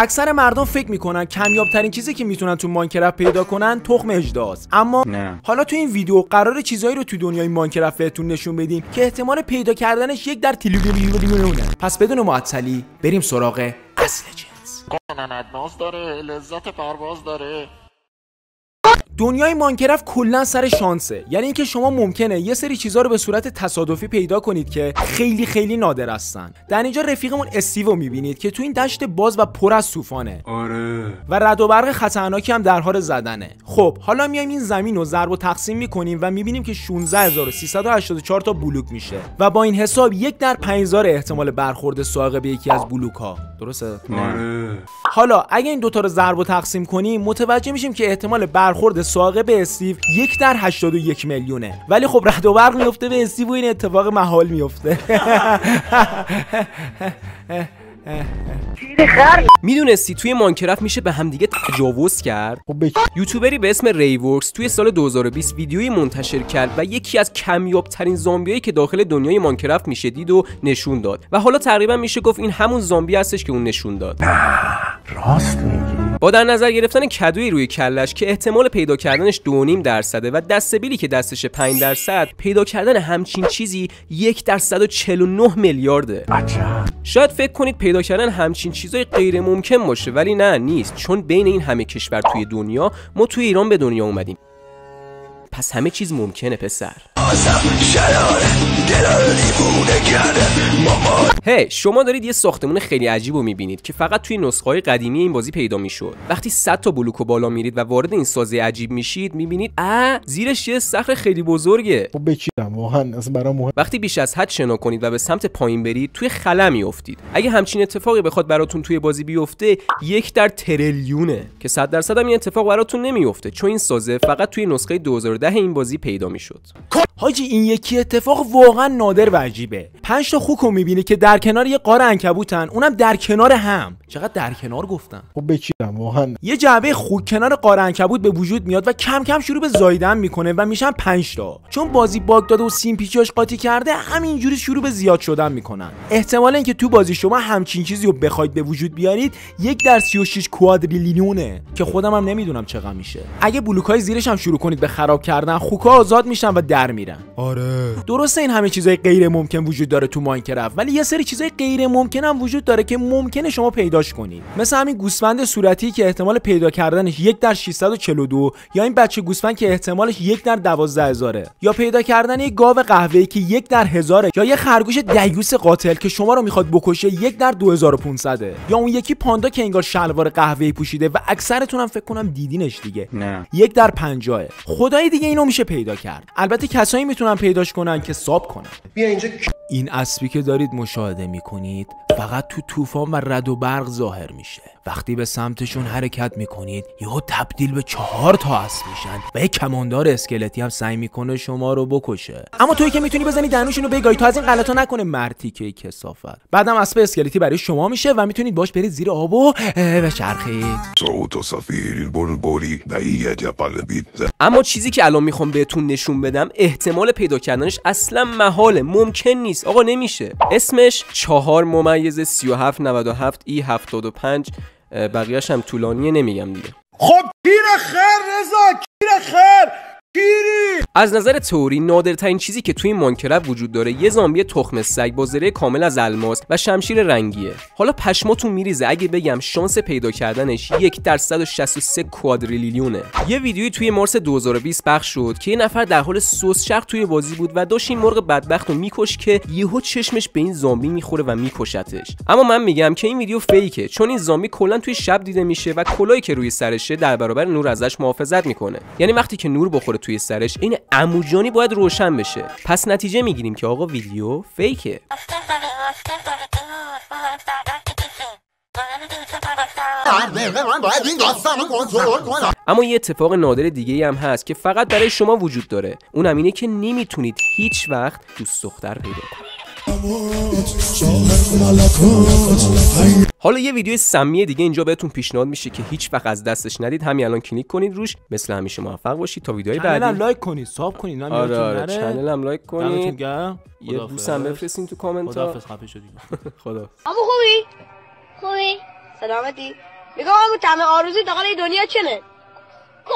اکثر مردم فکر می‌کنن کمیاب ترین چیزی که می‌تونن تو ماینکرافت پیدا کنن تخم اجداست. اما نه. حالا تو این ویدیو قرار چیزایی رو تو دنیای ماینکرافت بهتون نشون بدیم که احتمال پیدا کردنش یک در تریلیونه پس بدون معطلی بریم سراغ اصل جنس. داره لذت پرواز داره. دنیای ماینکرافت کلا سر شانسه. یعنی اینکه شما ممکنه یه سری چیزها رو به صورت تصادفی پیدا کنید که خیلی خیلی نادر هستن. در اینجا رفیقمون استیو می‌بینید که تو این دشت باز و پر از طوفانه. آره. و رد و برق خطرناکی هم در حال زدنه. خب حالا میایم این زمین رو ضرب و تقسیم می‌کنیم و می‌بینیم که 16384 تا بلوک میشه. و با این حساب یک در 5000 احتمال برخورد سائق به یکی از بلوک ها درسته؟ آره. حالا اگه این دوتا رو ضرب و تقسیم کنیم متوجه میشیم که احتمال برخورد ساقه به استیو یک در 81 میلیونه. ولی خب رد و برق میفته به استیو و این اتفاق محال میفته. می‌دونستی توی مانکرافت میشه به همدیگه تجاوز کرد؟ خب یوتیوبری به اسم ریورکس توی سال 2020 ویدیویی منتشر کرد و یکی از کمیابترین زامبیایی که داخل دنیای مانکرافت میشه دید و نشون داد. و حالا تقریبا میشه گفت این همون زامبی هستش که اون نشون داد. راست میگی. با در نظر گرفتن کدوی روی کلش که احتمال پیدا کردنش 2.5 درصده و دستبیلی که دستش 5 درصد پیدا کردن همچین چیزی یک در 149 میلیارده. عجب. شاید فکر کنید پیدا کردن همچین چیزای غیر ممکن باشه ولی نه نیست. چون بین این همه کشور توی دنیا ما توی ایران به دنیا اومدیم. پس همه چیز ممکنه پسر. هی شما دارید یه ساختمون خیلی عجیب رو می‌بینید که فقط توی نسخه های قدیمی این بازی پیدا می‌شد. وقتی 100 تا بلوک و بالا میرید و وارد این سازه عجیب میشید می‌بینید اه زیرش یه صخر خیلی بزرگه. خب بکیرم واقعا اصلا برام مهم. وقتی بیش از حد شنا کنید و به سمت پایین برید توی خلا میافتید. اگه همچین اتفاقی بخواد براتون توی بازی بیفته یک در تریلیونه که 100 درصد هم این اتفاق براتون نمیفته چون این سازه فقط توی نسخه 2010 این بازی پیدا می‌شد. حاجی این یکی اتفاق واقعا نادر و عجیبه. پنج تا خوک رو می‌بینی که در کنار یه قار عنکبوتن اونم در کنار هم. چقدر در کنار گفتم. خب بکیرم واقعا. یه جعبه خوک کنار قار عنکبوت به وجود میاد و کم کم شروع به زاییدن می‌کنه و میشن 5 تا. چون بازی باگ داده و سیم پیچاش قاطی کرده همینجوری شروع به زیاد شدن می‌کنن. احتمال اینکه تو بازی شما همچین چیزی رو بخواید به وجود بیارید یک در 36 کوادریلیونه که خودم هم نمی‌دونم چقدر میشه اگه بلوکای زیرش هم شروع کنید به خراب کردن خوکا آزاد میشن و در میرن آره. درسته این همه چیزای غیر ممکن وجود داره تو ماینکرافت ولی یه سری چیزای غیر ممکن هم وجود داره که ممکنه شما پیداش کنید مثل همین گوسفند صورتی که احتمال پیدا کردنش یک در 642 یا این بچه گوسفند که احتمالش یک در 12000 یا پیدا کردن یک گاو قهوه‌ای که یک در هزاره یا یه خرگوش دیوس قاتل که شما رو می‌خواد بکشه یک در 2500 یا اون یکی پاندا که انگار شلوار قهوه‌ای پوشیده و اکثرتون هم فکر کنم دیدینش دیگه. نه. یک در پنجاه. خدای دیگه اینو میشه پیدا کرد. البته کسایی می‌تونن پیداش کنن که ساب کنن. بیا اینجا این اسبی که دارید مشاهده می‌کنید فقط تو طوفان و رد و برق ظاهر میشه. وقتی به سمتشون حرکت می‌کنید یهو تبدیل به چهار تا اسب میشن و یک کماندار اسکلتی هم سعی می‌کنه شما رو بکشه. اما توی که می‌تونی بزنی دهنشون رو بگای تا از این غلطا نکنه مرتی که کسافت. بعدم اسب اسکلتی برای شما میشه و می‌تونید باش برید زیر آب و بچرخید اما چیزی که الان می‌خوام بهتون نشون بدم احتمال پیدا کردنش اصلا محاله ممکن نیست. آقا نمیشه. اسمش چهار ممیز 37 97 ای 75 اه، بقیه‌اش هم طولانیه نمیگم دیگه. خب کیر از نظر تئوری نادرترین چیزی که توی مانکرافت وجود داره یه زامبی تخم سگ با زره کامل از الماس و شمشیر رنگیه. حالا پشماتون میریزه. اگه بگم شانس پیدا کردنش یک در 163 کوادریلیونه. یه ویدیویی توی مارس 2020 پخش شد که یه نفر در حال سوس شق توی بازی بود و داشت این مرغ بدبخت رو میکش که یهو چشمش به این زامبی می‌خوره و میکشتش. اما من میگم که این ویدیو فیکه چون این زامبی کلا توی شب دیده میشه و کلاهی که روی سرشه در برابر نور ازش محافظت می‌کنه. یعنی وقتی که نور بخوره توی سرش این عموجانی باید روشن بشه. پس نتیجه می‌گیریم که آقا ویدیو فیکه. اما یه اتفاق نادر دیگه هم هست که فقط برای شما وجود داره. اونم اینه که نمی‌تونید هیچ وقت دوست دختر پیدا کنید. حالا یه ویدیو سمی دیگه اینجا بهتون پیشنهاد میشه که هیچ وقت از دستش ندید همین الان کلیک کنید روش مثل همیشه موفق باشید تا ویدیوهای channel هم بعدی لایک کنید sub کنید من آره یادتون آره نره. channel هم لایک کنید یه خداحافظ. بوس هم بفرستین تو کامنت ها خداحافظ خفه شدید خدا اما خوبی؟ خوبی؟ سلامتی میگم طعم آرزوی داخل این دنیا چنه